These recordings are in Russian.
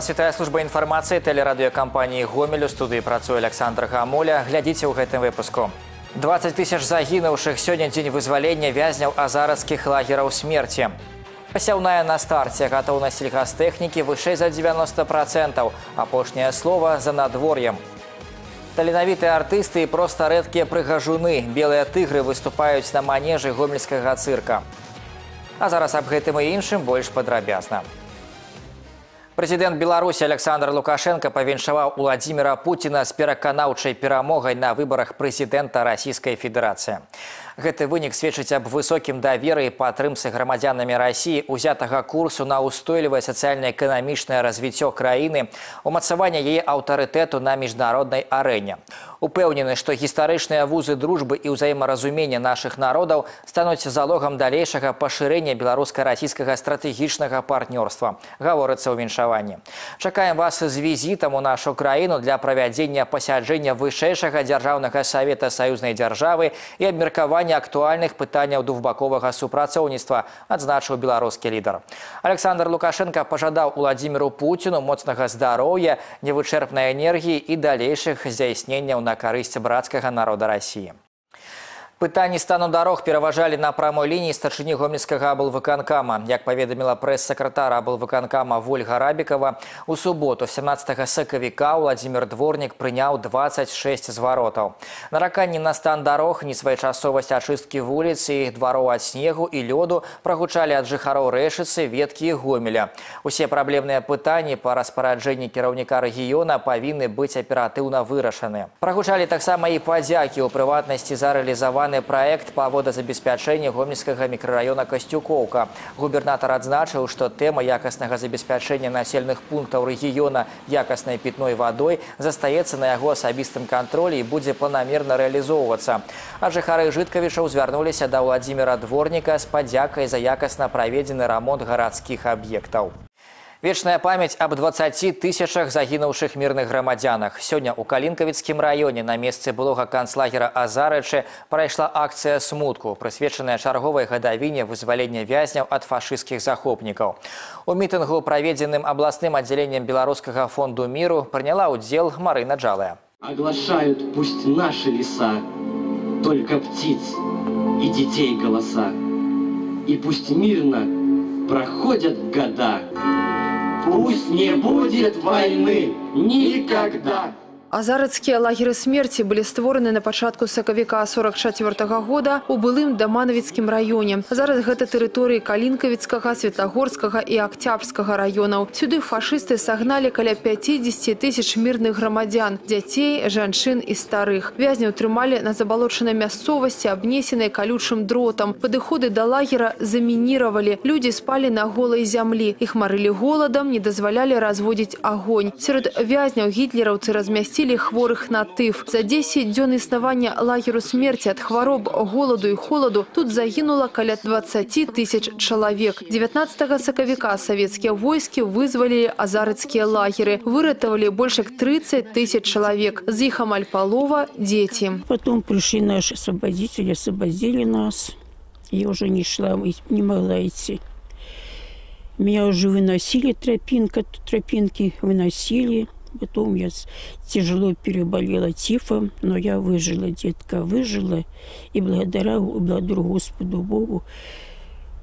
Вас вітае служба інфармацыі тэлерадыёкампаніі гомелю. Студыі працуе Александр Гамоля глядзіце ў гэтым выпуску. 20 тысяч загінуўшых сёння дзень вызвалення вязняў азарацкіх лагераў смерці. Пасяўная на старце гатоўнасць сельгастэхнікі вышэй за 90 процентаў. Апошняе слова за надвор'ем. Таленавітыя артысты і проста рэдкія прыгажуны. Белыя тыгры выступаюць на манежы гомельскага цырка. А зараз аб гэтым і іншым больш падрабязна Прэзідэнт Беларусі Александр Лукашенко павіншаваў Уладзіміра Пуціна з пераканаўчай перамогай на выбарах прэзідэнта Расійскай Федэрацыі. Гэты вынік сведчыць аб высокім даверы і падтрымцы грамадзянамі рассіі узятага курсу на ўстойлівае сацыяльна-эканамічнае развіццё краіны, умацаванне яе аўтарытэту на міжнароднай арэне. Упэўнены, што гістарычныя вузы дружбы і ўзаемаразумення нашых народаў стануць залогам далейшага пашырэння беларуска-расійскага стратэгічнага партнёрства, гаворыцца ў віншаванні. Чакаем вас з візітам у нашу краіну для правядзення пасяджэння вышэйшага дзяржаўнага савета саюзнай дзяржавы і абмеркавання актуальных пытанняў двухбаковага супрацоўніцтва, адзначыў беларускі лідар. Александр Лукашенко пажадаў Уладзіміру Пуціну моцнага здароўя, невычэрпнай энергіі і далейшых здзяйсненняў на на карысць брацкага народа рассіі. Пытанні стану дарог пераважалі на прамой лініі старшыні гомельскага аблвыканкама. Як паведаміла прэс-сакратара аблвыканкама Вольга Рабікава, у суботу 17 сакавіка Владзімир Дворнік прыняў 26 зваротаў. Нараканні на стан дарог, несвоечасовасць ачысткі вуліцы, двароў ад снегу і лёду прагучалі ад жыхароў рэшыцы, веткі і гомеля. Усе праблемныя пытанні па распараджэнні кіраўніка рэгіёна павінны быць аператыўна вырашаны. Прагучалі таксама і падзякі ў прыватнасці за рэалізаваны рэалізаваны праект па водазабеспячэнні гомельскага мікрараёна касцюкоўка губернатар адзначыў што тэма якаснага забеспячэння населеных пунктаў рэгіёна якаснай пітной вадой застаецца на яго асабістым кантролі і будзе планамерна рэалізоўвацца а жыхары жыткавічаў звярнуліся да ўладзіміра дворніка з падзякай за якасна праведзены рамонт гарадскіх аб'ектаў Вечная памяць аб 20 тысячах загінуўшых мірных грамадзянах. Сёння ў калінкавіцкім раёне на месцы былога канцлагера Азарычы прайшла акцыя смутку, прысвечаная чарговай гадавіне вызвалення вязняў ад фашысцкіх захопнікаў. У мітынгу, праведзеным абласным аддзяленнем беларускага фонду міру прыняла ўдзел Марына Джалая. Оглашают пусть наши леса, только птиц и детей голоса. И пусть мирно проходят года. Пусть не будет войны никогда. Азарацкія лагеры смерці былі створаны на пачатку сакавіка 44 -го года у былым даманавіцкім раёне. Зараз гэта тэрыторыі калінкавіцкага, светлагорскага і акцябрскага раёнаў. Сюды фашысты сагналі каля 50 тысяч мірных грамадзян, дзяцей, жанчын і старых. Вязняў трымалі на забалочанай мясцовасці, абнесенай калючым дротам. Падыходы да лагера замініравалі. Людзі спалі на голай зямлі. Іх марылі голадам, не дазвалялі разводзіць агонь. Сярод вязняў гітлераўцы размясцілі размясцілі хворых на тыф. За 10 дзён існавання лагеру смерці ад хвароб, голаду і холаду тут загінула каля 20 тысяч чалавек. 19 сакавіка савецкія войскі вызвалілі азарыцкія лагеры, выратавалі больш як 30 тысяч чалавек. З іх амаль палова дзеці. Потом пришли наши освободители, освободили нас. Я уже не шла, не могла идти. Меня уже выносили тропинка, тропинки выносили. Потом я тяжело переболела тифом, но я выжила, детка, выжила. И благодаря, благодарю Господу Богу,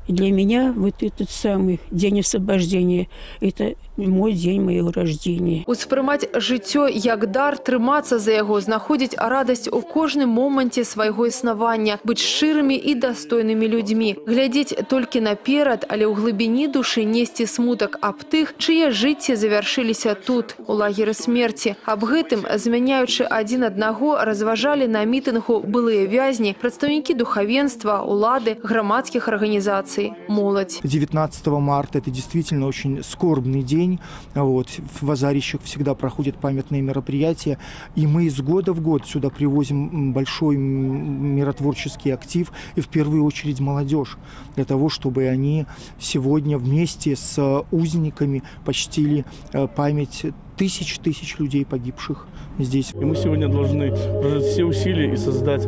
для меня вот этот самый день освобождения – это мой дзень моего рождения. Успрымаць жыццё як дар, трымацца за яго, знаходзіць радасць у кожным моманце свайго існавання, быць шчырымі і дастойнымі людзьмі, глядзець толькі наперад, але ў глыбіні душы несці смутак аб тых, чые жыцці завяршыліся тут, у лагеры смерці. Аб гэтым, змяняючы адзін аднаго, разважалі на мітынгу былыя вязні, прадстаўнікі духавенства, улады, грамадскіх арганізацый, моладзь. 19 марта это действительно очень скорбный день день. Вот. В Азарищах всегда проходят памятные мероприятия. И мы из года в год сюда привозим большой миротворческий актив. И в первую очередь молодежь. Для того, чтобы они сегодня вместе с узниками почтили э, память тысяч тысяч людей погибших здесь. И мы сегодня должны все усилия и создать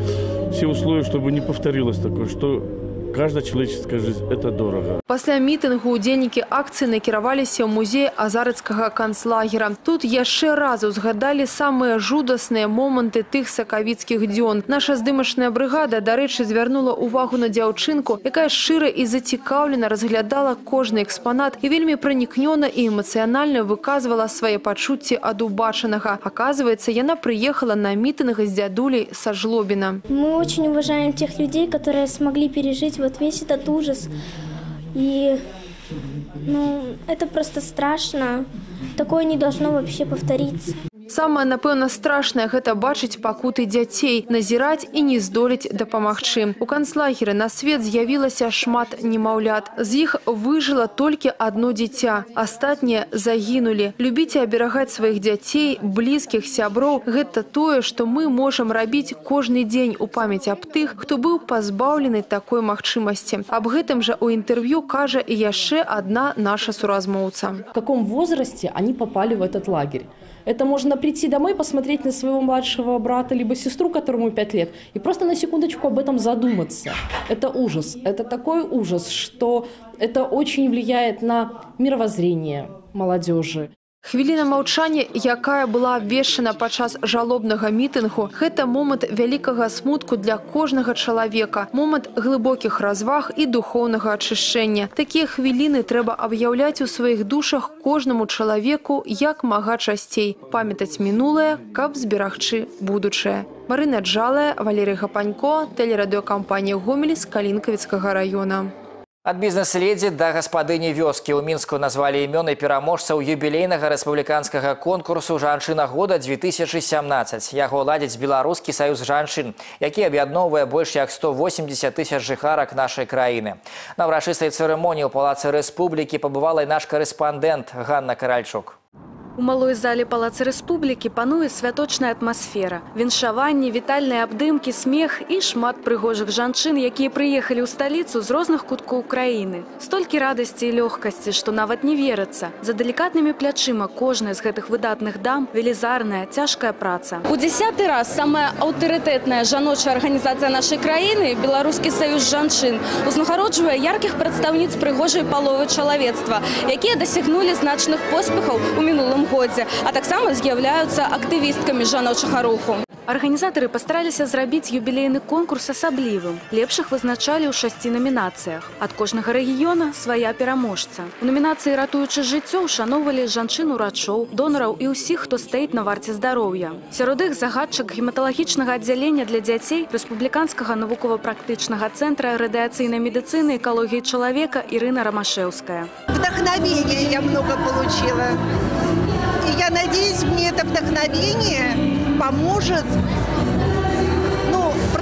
все условия, чтобы не повторилось такое, что Каждая человеческая жизнь – это дорого. Пасля мітынгу удзельнікі акцыі накіраваліся ў музей азарыцкага канцлагера. Тут яшчэ раз узгадалі самыя жудасныя моманты тых сакавіцкіх дзён. Наша здымачная брыгада, дарэчы, звярнула увагу на дзяўчынку, якая шчыра і зацікаўлена разглядала кожны экспанат і вельмі пранікнёна і эмацыянальна выказвала свае пачуцці ад убачанага. Аказваецца, яна прыехала на мітынг з дзядулей са жлобіна. Мы очень уважаем тех людей, которые смогли пережить вот весь этот ужас. И ну, это просто страшно. Такое не должно вообще повториться. Самае, напэўна, страшнае гэта бачыць пакуты дзяцей, назіраць і не здолець дапамагчы. У канцлагеры на свет з'явілася шмат немаўлят. З іх выжыла толькі адно дзіця. Астатнія загінулі. Любіць і аберагаць сваіх дзяцей, блізкіх сяброў гэта тое, што мы можам рабіць кожны дзень у памяць аб тых, хто быў пазбаўлены такой магчымасці. Аб гэтым жа у інтэрв'ю кажа і яшчэ адна наша суразмоўца. В каком возрасте они попали в этот лагерь? Это можно прийти домой, посмотреть на своего младшего брата либо сестру, которому 5 лет, и просто на секундочку об этом задуматься. Это ужас. Это такой ужас, что это очень влияет на мировоззрение молодежи. Хвіліна маўчання, якая была абвешчана падчас жалобнага мітынгу, гэта момант вялікага смутку для кожнага чалавека, момант глыбокіх разваг і духоўнага ачышчэння. Такія хвіліны трэба аб'яўляць у сваіх душах кожнаму чалавеку як мага часцей, памятаць мінулае, каб зберагчы будучае. Марына Джалая, Валерый Гапанько, тэлерадыёкампанія Гомель з Калінкавіцкага района. Ад бізнес-ледзі да гаспадыні вёскі ў мінску назвалі імёны пераможцаў юбілейнага рэспубліканскага конкурсу жанчына года 2017. Яго ладзіць беларускі саюз жанчын, які аб'ядноўвае больш як 180 тысяч жыхарак нашай краіны. На ўрачыстай цырымоніі ў палацы рэспублікі пабывала і наш карэспандэнт Ганна Каральчук. У малой зале палацы рэспублікі пануе святочная атмасфера. Віншаванні, вітальныя абдымкі, смех і шмат прыгожых жанчын, якія прыехалі ў сталіцу з розных куткоў краіны. Столькі радасці і лёгкасці, што нават не верыцца. За далікатнымі плячыма кожнай з гэтых выдатных дам велізарная цяжкая праца. У дзясяты раз самая аўтарытэтная жаночая арганізацыя нашай краіны беларускі саюз жанчын узнагароджвае яркіх прадстаўніц прыгожай паловы чалавецтва, якія дасягнулі значных поспехаў у мінулым годзе, а таксама з'яўляюцца актывісткамі жаночага руху. Арганізатары пастараліся зрабіць юбілейны конкурс асаблівым. Лепшых вызначалі ў шасці намінацыях. Ад кожнага рэгіёна свая пераможца. У намінацыі ратуючы жыццё ушаноўвалі жанчын урачоў, донараў і ўсіх, хто стаіць на варце здароўя. Сярод іх загадчык гематалагічнага аддзялення для дзяцей рэспубліканскага навукова-практычнага цэнтра радыяцыйнай медыцыны экалогіі чалавека Ірына Рамашэўская. Вдохновения я много получила. Я надеюсь, мне это вдохновение поможет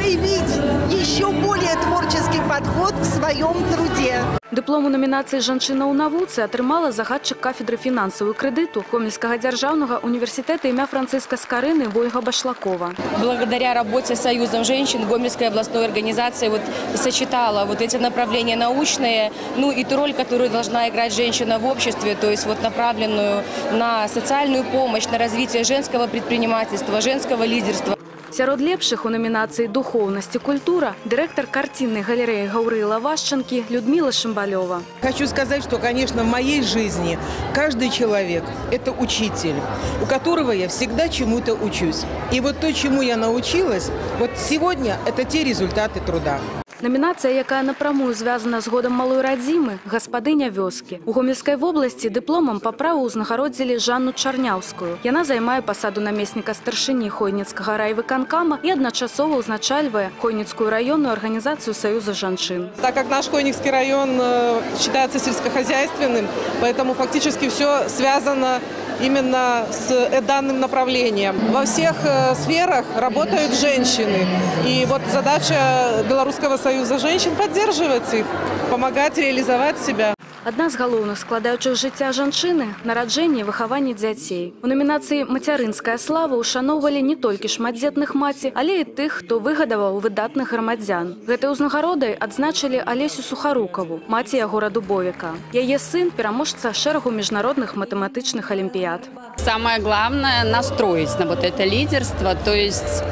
проявить еще более творческий подход в своем труде. Дыплом у намінацыі жанчына ў навуцы атрымала загадчык кафедры фінансавую крэдыту Комельскага дзяржаўнага універсітэта імя Франциска Скарыны Войга Башлакова. Благодаря работе Союзом женщин Гомельской областной организации вот сочетала вот эти направления научные, ну и ту роль, которую должна играть женщина в обществе, то есть вот направленную на социальную помощь, на развитие женского предпринимательства, женского лидерства. Сярод лепшых у намінацыі духоўнасць і культура дырэктар карціннай галерэі Гаўрыла Вашчанкі Людмила Шымбалёва. Хочу сказать, что, конечно, в моей жизни каждый человек – это учитель, у которого я всегда чему-то учусь. И вот то, чему я научилась, вот сегодня – это те результаты труда. Намінацыя, якая напрамую звязана з годам малой радзімы, гаспадыня вёскі. У гомельскай вобласці дыпломам па праву ўзнагародзілі Жанну Чарняўскую. Яна займае пасаду намесніка старшыні хойніцкага райвыканкама і адначасова ўзначальвае хойніцкую раённую арганізацыю Саюза жанчын. Так как наш Хойникский район э, считается сельскохозяйственным, поэтому фактически все связано именно с э, данным направлением. Во всех э, сферах работают женщины. И вот задача Белорусского союза женщин поддерживать их, помогать реализовать себя. Адна з галоўных складаючых жыцця жанчыны нараджэнне і выхаванне дзяцей. У намінацыі мацярынская слава ўшаноўвалі не толькі шматдзетных маці, але і тых, хто выгадаваў выдатных грамадзян. Гэтай узнагародай адзначылі Алесю Сухарукаву, маці яго радубовіка. Яе сын пераможца шэрагу міжнародных матэматычных алімпіяд. Самое главное настроить на вот это лидерство, то есть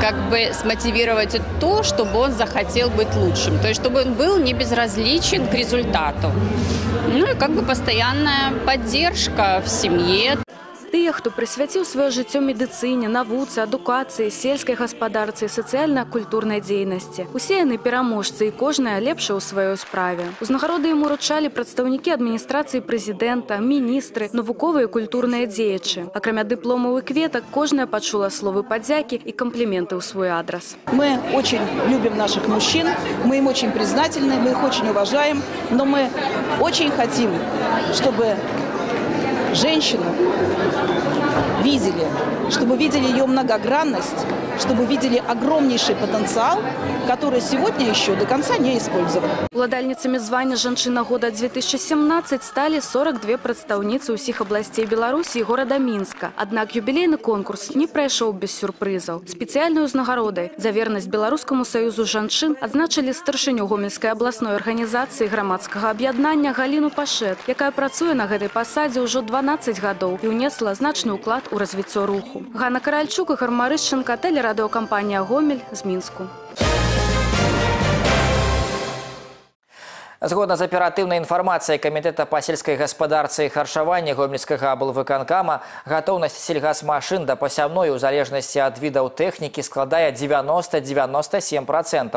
как бы смотивировать то, чтобы он захотел быть лучшим. То есть, чтобы он был не безразличен к результату. Ну и как бы постоянная поддержка в семье. Тыя, хто прысвяціў сваё жыццё медыцыне, навуцы, адукацыі, сельскай гаспадарцы, сацыяльна-культурнай дзейнасці. Усе яны пераможцы і кожная лепшая ў сваёй справе. Узнагароды ім уручалі прадстаўнікі адміністрацыі прэзідэнта, міністры, навуковыя і культурныя дзеячы. Акрамя дыпломаў і кветак, кожная пачула словы падзякі і кампліменты ў свой адрас. Мы очень любим наших мужчин, мы им очень признательны, мы их очень уважаем, но мы очень хотим, чтобы женщину видели, чтобы видели ее многогранность, чтобы видели огромнейший потенциал, который сегодня еще до конца не использован. Уладальніцамі звання жанчына года 2017 сталі 42 прадстаўніцы ўсіх абласцей Беларусі і горада Мінска. Аднак юбілейны конкурс не прайшоў без сюрпрызаў. Спецыяльнай узнагародай за вернасць беларускаму саюзу жанчын адзначылі старшыню гомельскай абласной арганізацыі грамадскага аб'яднання Галіну Пашет, якая працуе на гэтай пасадзе ўжо 12 гадоў і ўнесла значны ўклад у развіццё руху. Ганна Каральчук і Гармарышчынка тэлерадыёкампанія Гомель з Мінску. Згодна з аператыўнай інфармацыяй камітэта па сельскай гаспадарцы і харчавання гомельскага аблвыканкама гатоўнасць сельгасмашын да пасяўной у залежнасці ад відаў тэхнікі складае 90-97%.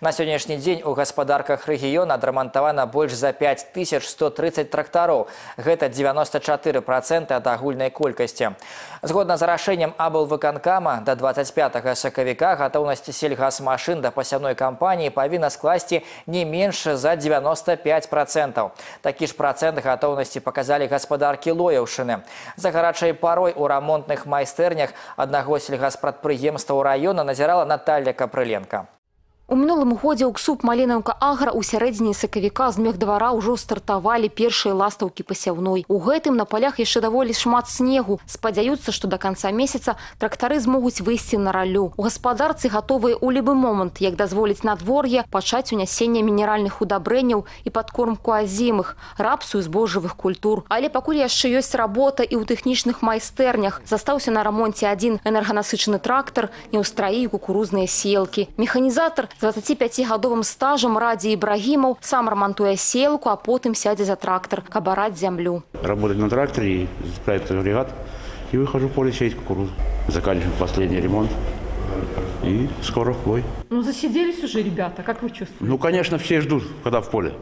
На сённяшні дзень у гаспадарках рэгіёна адрамантавана больш за 5130 трактароў. Гэта 94% ад агульнай колькасці. Згодна з рашэннем аблвыканкама да 25 сакавіка гатоўнасць сельгасмашын да пасяўной кампаніі павінна скласці не менш за 90 95%. Такі ж працэнт гатоўнасці паказалі гаспадаркі Лояўшыны. За гарачай парой у рамонтных майстэрнях аднаго сельгаспрадпрыемстваў раёна назірала Наталья Капрыленко. У мінулым годзе ў ксуп маленаўка агра ў сярэдзіне сакавіка з мехдвара ўжо стартавалі першыя ластаўкі пасяўной. У гэтым на палях яшчэ даволі шмат снегу. Спадзяюцца, што да канца месяца трактары змогуць выйсці на раллю. У гаспадарцы гатовыя ў любы момант, як дазволіць надвор'е пачаць унясенне мінеральных удабрэнняў і падкормку азімых, рапсу і збожжавых культур. Але пакуль яшчэ ёсць работа і ў тэхнічных майстэрнях. Застаўся на рамонце адзін энерганасычаны трактар, не ў страі кукурузныя селкі. Механізатар з 25гадовым стажам радзе Ібрагімаў сам рамантуе селку, а потым сядзе за трактор, каб араць зямлю. Работать на тракторе, справить агрегат и выхожу в поле сеять кукурузу. Заканчиваем последний ремонт и скоро в бой. Ну засиделись уже ребята, как вы чувствуете? Ну, конечно, все ждут, когда в поле.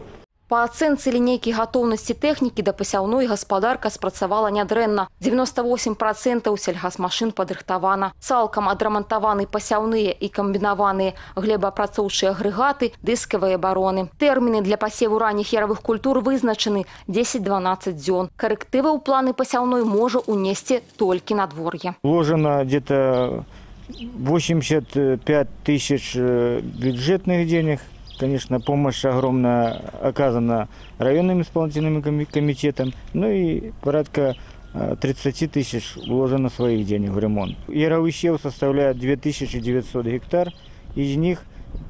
Па ацэнцы лінейкі гатоўнасці тэхнікі да пасяўной гаспадарка спрацавала нядрэнна. 98% сельгасмашын падрыхтавана. Цалкам адрамантаваны пасяўныя і камбінаваныя глебаапрацоўчыя агрэгаты, дыскавыя бароны. Тэрміны для пасеву ранніх яравых культур вызначаны 10-12 дзён. Карэктывы ў планы пасяўной можа унесці толькі надвор'е. Вложено где-то 85 тысяч бюджетных денег – Конечно, помощь огромная оказана районным исполнительным комитетом, ну и порядка 30 тысяч вложено своих денег в ремонт. Яровый щел составляет 2900 гектар, из них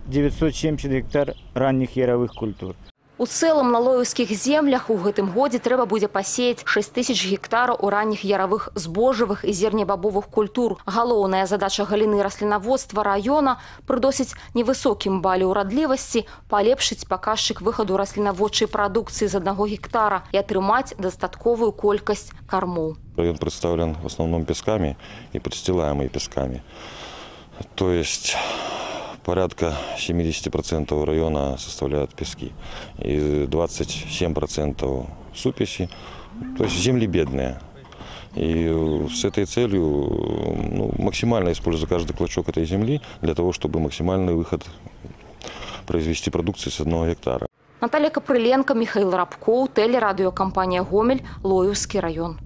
970 гектар ранних яровых культур. У цэлым на лоўскіх землях у гэтым годзе трэба будзе пасеяць 6 тысяч гектараў у ранніх яравых збожжавых і зернебабовых культур. Галоўная задача галіны раслінаводства раёна пры досыць невысокім бале ўрадлівасці палепшыць паказчык выхаду раслінаводчай прадукцыі з аднаго гектара і атрымаць дастатковую колькасць кармоў. Район представлен в основном песками и подстилаемыми песками. То есть порядка 70% района составляют пески и 27% суписи, то есть земли бедные. И с этой целью ну, максимально использую каждый клочок этой земли для того, чтобы максимальный выход произвести продукции с одного гектара. Наталья Капрыленко, Михаил Рабкоў, тэлерадыёкампанія Гомель, Лоевский район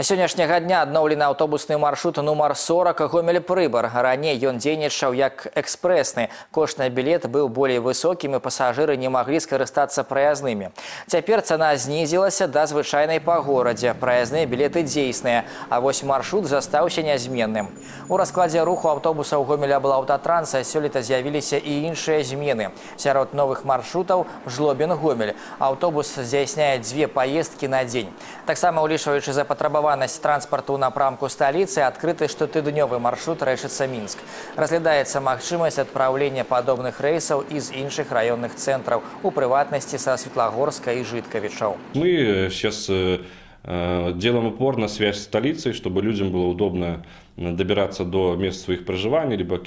Сённяшняга дня адноўлены аўтобусны маршрут нумар 40 гомель прыбар. Раней ён дзейнічаў як экспрэсны. Кошт на білет быў болей высокім і пасажыры не маглі скарыстацца праязнымі. Цяпер цана знізілася да звычайнай па горадзе. Праязныя білеты дзейсныя, а вось маршрут застаўся нязменным. У раскладзе руху аўтобусаў гомеля блаўтатранса сёлета з'явіліся і іншыя змены. Сярод новых маршрутаў жлобен гомель. Аўтобус здзяйсняе дзве паездкі на дзень. Таксама улічваючы за патрабаванне забаркаванасць транспарту ў напрамку сталіцы адкрыты штотыднёвы маршрут рэчыцца мінск разглядаецца магчымасць адпраўлення падобных рэйсаў з іншых раённых цэнтраў у прыватнасці са светлагорска і жыткавічаў мы сейчас э, э, делаем упор на связь с столицей чтобы людям было удобно добираться до мест своих проживаний, либо,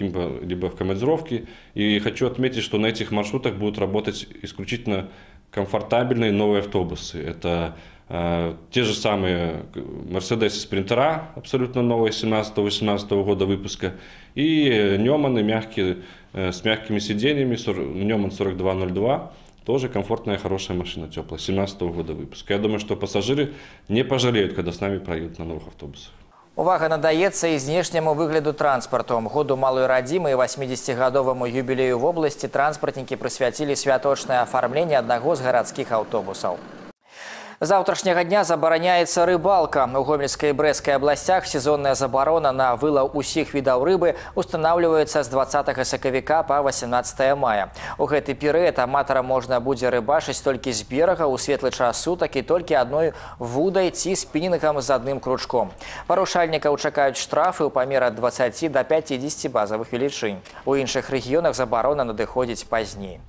либо в командировке. И хочу отметить, что на этих маршрутах будут работать исключительно комфортабельные новые автобусы. Это э, те же самые Mercedes Спринтера, абсолютно новые, 17-18 года выпуска, и Неманы мягкие, э, с мягкими сиденьями, Неман 4202, тоже комфортная, хорошая машина, теплая, 17 года выпуска. Я думаю, что пассажиры не пожалеют, когда с нами проедут на новых автобусах. Увага надаецца і знешняму выгляду транспарту. Году малой радзімы і 80гадоваму юбілею в обласці транспартнікі прысвяцілі святочнае афармленне аднаго з гарадскіх аўтобусаў. Завтрашняга дня забараняецца рыбалка. У Гомельскай і Брэскай абласцях сезонная забарона на вылаў усіх відаў рыбы устанаўліваецца з 20 сакавіка па 18 мая. У гэты перыяд аматара можна будзе рыбачыць толькі з берага ў светлы час сутак і толькі адной вудай ці спінінгам з адным кручком. Парушальнікаў чакаюць штрафы ў памер ад 20 до 50 базавых велічынь. У іншых рэгіёнах забарона надыходзіць пазней.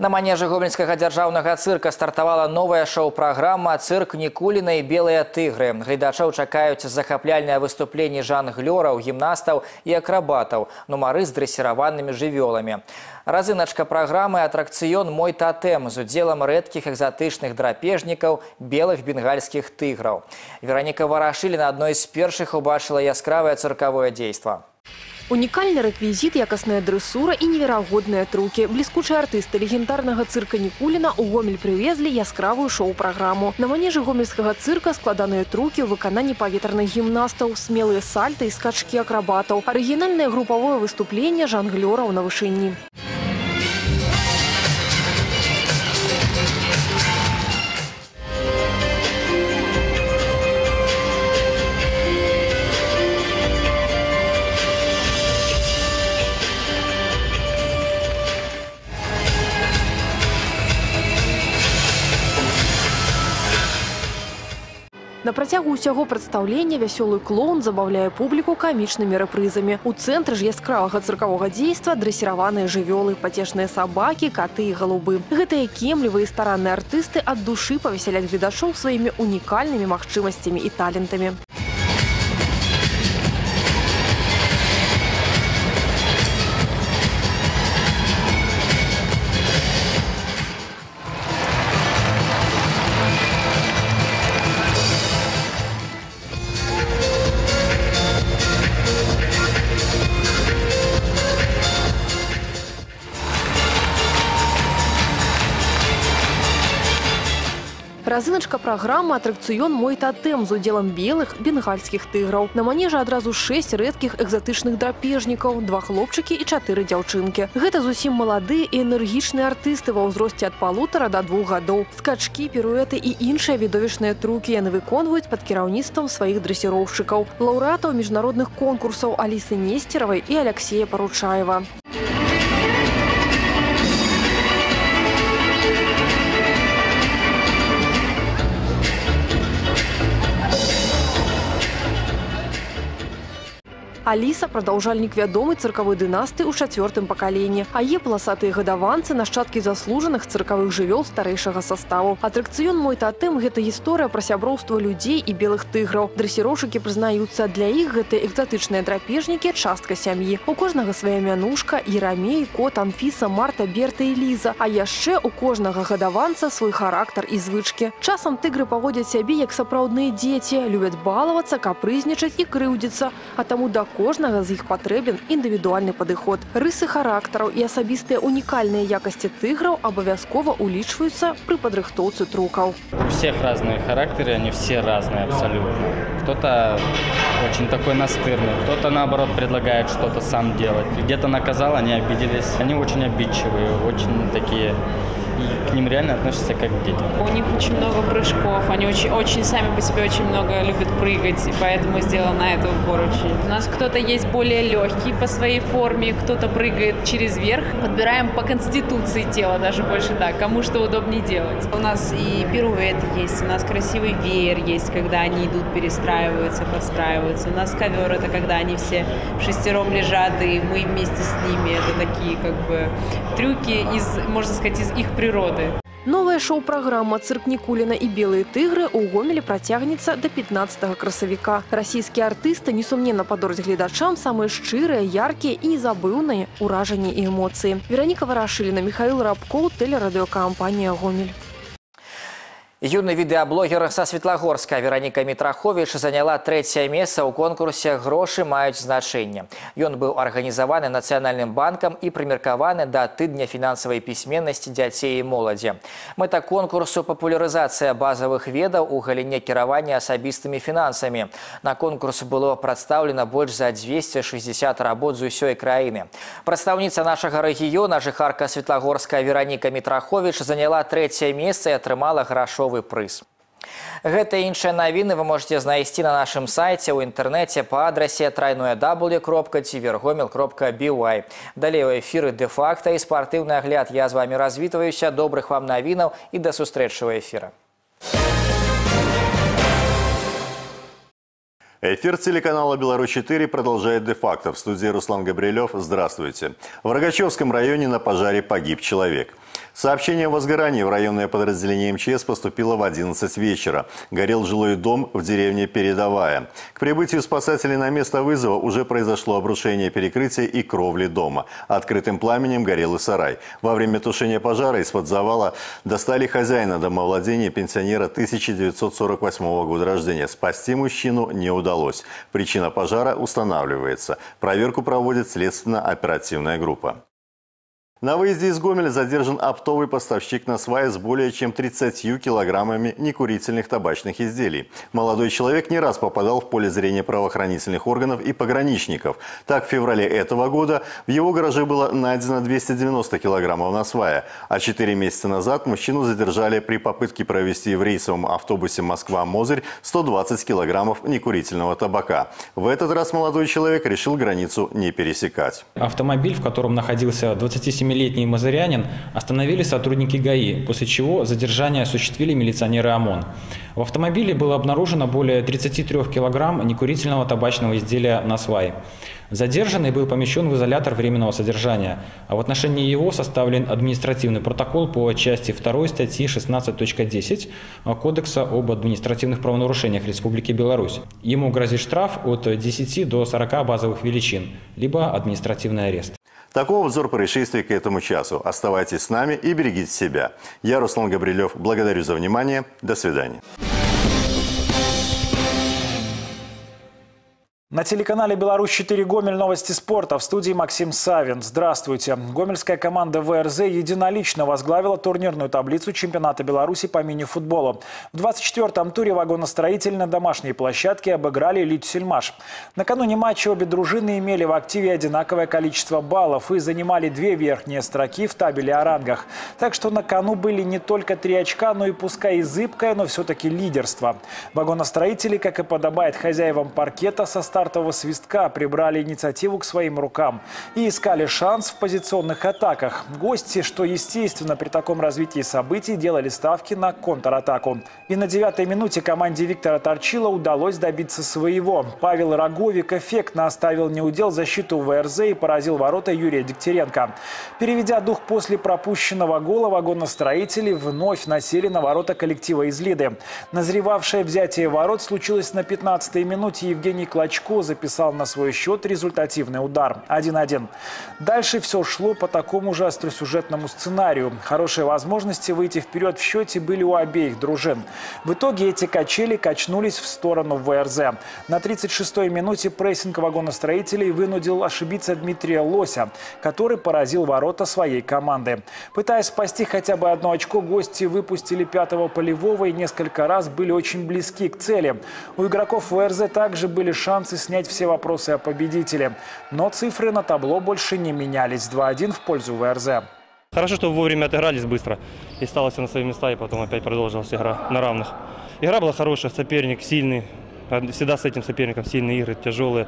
На манежы гомельскага дзяржаўнага цырка стартавала новая шоу-праграма цырк Нікуліна і белыя тыгры. Гледачоў чакаюць захапляльныя выступленні жанглёраў, гімнастаў і акрабатаў, нумары з дрэсіраванымі жывёламі. Разыначка праграмы атракцыён мой татэм з удзелам рэдкіх экзатычных драпежнікаў белых бенгальскіх тыграў. Вераніка Варашылі на адной з першых убачыла яскравае цыркавое дзейства. Унікальны рэквізіт, якасная дрэсура і неверагодныя трукі. Бліскучыя артысты легендарнага цырка Нікуліна ў Гомель прывезлі яскравую шоу-праграму. На манежы гомельскага цырка складаныя трукі ў выкананні паветраных гімнастаў, смелыя сальты і скачкі акрабатаў, арыгінальнае групавое выступленне жанглёраў на вышыні. На працягу ўсяго прадстаўлення вясёлы клоун забаўляе публіку камічнымі рэпрызамі. У цэнтры ж яскравага цыркавога дзейства дрэсіраваныя жывёлы, пацешныя сабакі, каты і галубы. Гэтыя кемлівыя і старанныя артысты ад душы павесяляць гледачоў сваімі унікальнымі магчымасцямі і талентамі. Разыначка праграмы атракцыён мой татэм з удзелам белых бенгальскіх тыграў. На манежы адразу шэсць рэдкіх экзатычных драпежнікаў, два хлопчыкі і чатыры дзяўчынкі. Гэта зусім маладыя і энергічныя артысты ва ўзросце ад палутара да двух гадоў. Скачкі, піруэты і іншыя відовішныя трукі яны выконваюць пад кіраўніцтвам сваіх дрэсіроўшчыкаў. Лаўрэатаў міжнародных конкурсаў Алісы Несцеравай і Алексея Паручаева. Аліса прадаўжальнік вядомай цыркавой дынасты ў чацвёртым пакаленні. А е паласатыя гадаванцы нашчадкі заслужаных цыркавых жывёл старэйшага составу. Атракцыён мой татэм гэта гісторыя пра сяброўства людзей і белых тыграў. Дрэсіроўшыкі прызнаюцца для іх гэтыя экзатычныя драпежнікі частка сям'і. У кожнага свая мянушка, Ерамей, кот, Анфіса, Марта, Берта і Ліза. А яшчэ у кожнага гадаванца свой характар і звычкі. Часам тыгры паводзяць сябе як сапраўдныя дзеці, любяць балавацца, капрызнічаць і крыўдзіцца, а таму да кожнага з іх патрэбен індывідуальны падыход. Рысы характараў і асабістыя унікальныя якасці тыграў абавязкова улічваюцца пры падрыхтоўцы трукаў. У всех разные характеры, они все разные абсолютно. Кто-то очень такой настырный, кто-то наоборот предлагает что-то сам делать. Где-то наказал, они обиделись. Они очень обидчивые, очень такие к ним реально относятся как к детям. У них очень много прыжков, они очень, очень сами по себе очень много любят прыгать, и поэтому сделано это упор очень. У нас кто-то есть более легкий по своей форме, кто-то прыгает через верх. Подбираем по конституции тела, даже больше так, кому что удобнее делать. У нас и пируэт есть, у нас красивый веер есть, когда они идут, перестраиваются, подстраиваются. У нас ковер это когда они все шестером лежат, и мы вместе с ними. Это такие как бы трюки из, можно сказать, из их природы Новая шоу-праграма «Цирк Никулина» и «Белые тигры» у Гомеле протягнется до 15 красавіка. Российские артисты, несумненно, падораць гледачам самые шчырыя, яркие и незабыўныя ўражанні и эмоции. Вероника Ворошилина, Михаил Рабко, телерадиокомпания «Гомель». Юный відэаблогер са Светлагорска Вероніка Мітраховіч заняла трэцяе месца ў конкурсе грошы маюць значэнне. Ён быў арганізаваны нацыянальным банкам і прымеркаваны да тыдня фінансавай пісьменнасці дзяцей і моладзі. Мэта конкурсу папулярызацыя базавых ведаў у галіне кіравання асабістымі фінансамі. На конкурс было прадстаўлена больш за 260 работ з усёй краіны. Прадстаўніца нашага рэгіёна жыхарка Светлагорска Вероніка Мітраховіч заняла трэцяе месца і атрымала грашовы грашовы прыз. Гэта і іншыя навіны вы можете знайсці на нашым сайце ў інтэрнэце па адрасе трайное w.цівергомел.by. Далей у эфіры дэ-факта і спартыўны агляд. Я з вами развітваюся, добрых вам навінаў і да сустрэчы ў эфіра. Эфир телеканала «Беларусь-4» продолжает де-факто. В студии Руслан Габрилев. Здравствуйте. В Рогачевском районе на пожаре погиб человек. Сообщение о возгорании в районное подразделение МЧС поступило в 11 вечера. Горел жилой дом в деревне Передовая. К прибытию спасателей на место вызова уже произошло обрушение перекрытия и кровли дома. Открытым пламенем горел и сарай. Во время тушения пожара из-под завала достали хозяина домовладения пенсионера 1948 года рождения. Спасти мужчину не удалось. Причина пожара устанавливается. Проверку проводит следственно-оперативная группа. На выезде из Гомеля задержан оптовый поставщик на свае с более чем 30 килограммами некурительных табачных изделий. Молодой человек не раз попадал в поле зрения правоохранительных органов и пограничников. Так, в феврале этого года в его гараже было найдено 290 килограммов на свае, а 4 месяца назад мужчину задержали при попытке провести в рейсовом автобусе Москва-Мозырь 120 килограммов некурительного табака. В этот раз молодой человек решил границу не пересекать. Автомобиль, в котором находился 27 27-летний мазырянин остановили сотрудники ГАИ, после чего задержание осуществили милиционеры ОМОН. В автомобиле было обнаружено более 33 килограмм некурительного табачного изделия на свай. Задержанный был помещен в изолятор временного содержания, а в отношении его составлен административный протокол по части 2 статьи 16.10 Кодекса об административных правонарушениях Республики Беларусь. Ему грозит штраф от 10 до 40 базовых величин, либо административный арест. Такого обзор происшествий к этому часу. Оставайтесь с нами и берегите себя. Я, Руслан Габрилев, благодарю за внимание. До свидания. На телеканале «Беларусь-4 Гомель» новости спорта. В студии Максим Савин. Здравствуйте. Гомельская команда ВРЗ единолично возглавила турнирную таблицу чемпионата Беларуси по мини-футболу. В 24-м туре вагоностроитель на домашней площадке обыграли Лить Сельмаш. Накануне матча обе дружины имели в активе одинаковое количество баллов и занимали две верхние строки в табеле о рангах. Так что на кону были не только три очка, но и пускай и зыбкое, но все-таки лидерство. Вагоностроители, как и подобает хозяевам паркета, состав стартового свистка прибрали инициативу к своим рукам и искали шанс в позиционных атаках. Гости, что естественно при таком развитии событий, делали ставки на контратаку. И на девятой минуте команде Виктора Торчила удалось добиться своего. Павел Роговик эффектно оставил неудел защиту ВРЗ и поразил ворота Юрия Дегтяренко. Переведя дух после пропущенного гола, вагоностроители вновь насели на ворота коллектива из Лиды. Назревавшее взятие ворот случилось на 15-й минуте. Евгений Клочко Легко записал на свой счет результативный удар 1-1. Дальше все шло по такому же остросюжетному сценарию. Хорошие возможности выйти вперед в счете были у обеих дружин. В итоге эти качели качнулись в сторону ВРЗ. На 36-й минуте прессинг вагоностроителей вынудил ошибиться Дмитрия Лося, который поразил ворота своей команды. Пытаясь спасти хотя бы одно очко, гости выпустили пятого полевого и несколько раз были очень близки к цели. У игроков ВРЗ также были шансы снять все вопросы о победителе. Но цифры на табло больше не менялись. 2-1 в пользу ВРЗ. Хорошо, что вовремя отыгрались быстро. И стало все на свои места, и потом опять продолжилась игра на равных. Игра была хорошая, соперник сильный. Всегда с этим соперником сильные игры, тяжелые.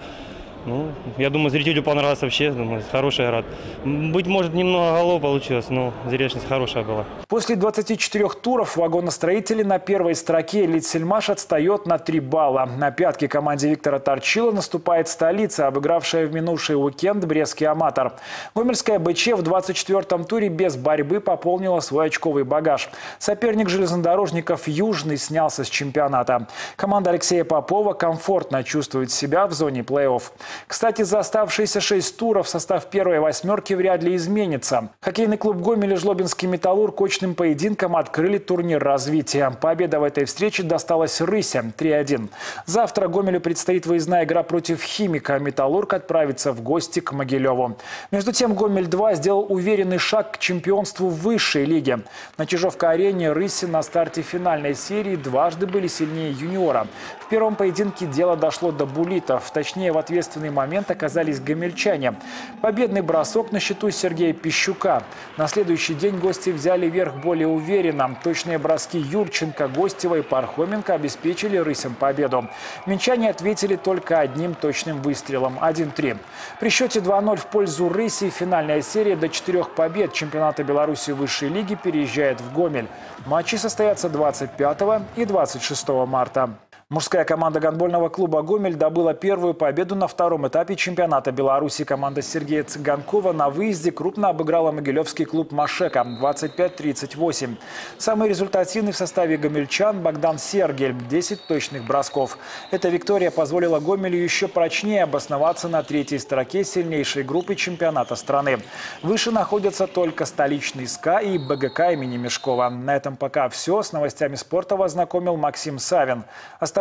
Ну, я думаю, зрителю понравилось вообще. Думаю, хорошая игра. Быть может, немного голов получилось, но зрелищность хорошая была. После 24 туров вагоностроители на первой строке Литсельмаш отстает на 3 балла. На пятке команде Виктора Торчила наступает столица, обыгравшая в минувший уикенд Брестский аматор. Гомельская БЧ в 24-м туре без борьбы пополнила свой очковый багаж. Соперник железнодорожников Южный снялся с чемпионата. Команда Алексея Попова комфортно чувствует себя в зоне плей-офф. Кстати, за оставшиеся шесть туров состав первой восьмерки вряд ли изменится. Хоккейный клуб «Гомель» и «Жлобинский металлург» очным поединком открыли турнир развития. Победа в этой встрече досталась «Рысе» 3-1. Завтра «Гомелю» предстоит выездная игра против «Химика». «Металлург» отправится в гости к Могилеву. Между тем «Гомель-2» сделал уверенный шаг к чемпионству высшей лиге. На Чижовка-арене «Рыси» на старте финальной серии дважды были сильнее юниора. В первом поединке дело дошло до булитов, точнее в ответственный ответственный момент оказались гомельчане. Победный бросок на счету Сергея Пищука. На следующий день гости взяли верх более уверенно. Точные броски Юрченко, Гостева и Пархоменко обеспечили рысям победу. Минчане ответили только одним точным выстрелом – 1-3. При счете 2-0 в пользу рыси финальная серия до четырех побед чемпионата Беларуси высшей лиги переезжает в Гомель. Матчи состоятся 25 и 26 марта. Мужская команда гандбольного клуба «Гомель» добыла первую победу на втором этапе чемпионата Беларуси. Команда Сергея Цыганкова на выезде крупно обыграла могилевский клуб «Машека» 25-38. Самый результативный в составе гомельчан Богдан Сергель – 10 точных бросков. Эта виктория позволила Гомелю еще прочнее обосноваться на третьей строке сильнейшей группы чемпионата страны. Выше находятся только столичный СКА и БГК имени Мешкова. На этом пока все. С новостями спорта вас знакомил Максим Савин.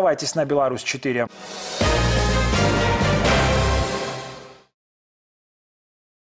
Оставайтесь на Беларусь 4.